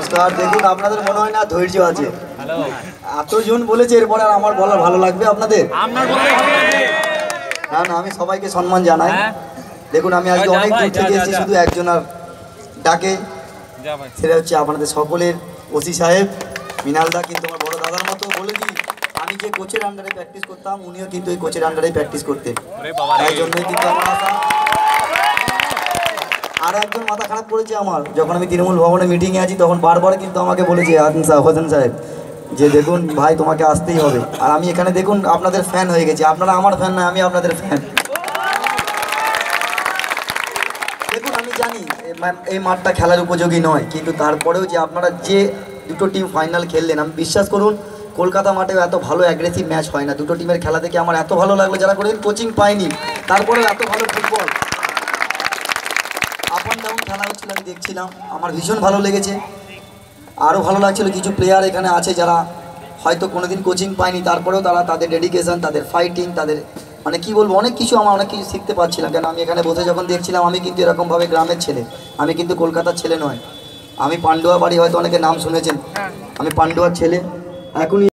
নমস্কার দেখুন আপনাদের মনে হয় না ধৈর্য আছে। এতজন বলেছে এরপরে আর আমার বলা ভালো লাগবে আপনাদের? না না আমি সবাইকে সম্মান জানাই। দেখুন আমি আজকে অনেক দূর থেকে এসেছি শুধু একজন আর ডাকে। সেটা হচ্ছে আপনাদের সকলের ওসি সাহেব। মিনালদা কিন্তু আমার বড় দাদার মতো বলে দিই আমি যে কোচের আন্ডারে প্র্যাকটিস করতাম উনিও কিন্তু এই কোচের আন্ডারে প্র্যাকটিস করতেন। তাই জন্যই কিন্তু আমার আর একজন মাথা খারাপ করেছে আমার। যখন আমি তৃণমূল ভবনে মিটিংয়ে আছি, তখন বারবার কিন্তু আমাকে বলেছে হাসান সাহেব যে দেখুন ভাই, তোমাকে আসতেই হবে। আর আমি এখানে দেখুন, আপনাদের ফ্যান হয়ে গেছি। আপনারা আমার ফ্যান না, আমি আপনাদের ফ্যান দেখুন, আমি জানি এই মাঠটা খেলার উপযোগী নয়, কিন্তু তারপরেও যে আপনারা যে দুটো টিম ফাইনাল খেললেন, আমি বিশ্বাস করুন, কলকাতা মাঠে এত ভালো অ্যাগ্রেসিভ ম্যাচ হয় না। দুটো টিমের খেলা থেকে আমার এত ভালো লাগল, যারা কোনোদিন কোচিং পায়নি, তারপরেও এত ভালো ফুটবল আপ অ্যান্ড ডাউন খেলা হচ্ছিল, আমি দেখছিলাম। আমার ভীষণ ভালো লেগেছে। আরও ভালো লাগছিল, কিছু প্লেয়ার এখানে আছে যারা হয়তো কোনোদিন কোচিং পায়নি, তারপরেও তারা তাদের ডেডিকেশন তাদের ফাইটিং তাদের মানে কি বলব, অনেক কিছু আমার অনেক কিছু শিখতে পারছিলাম। কেন, আমি এখানে বসে যখন দেখছিলাম, আমি কিন্তু এরকমভাবে গ্রামের ছেলে। আমি কিন্তু কলকাতার ছেলে নয়। আমি পান্ডুয়া বাড়ি হয়তো অনেকে নাম শুনেছেন। আমি পান্ডুয়ার ছেলে। এখনই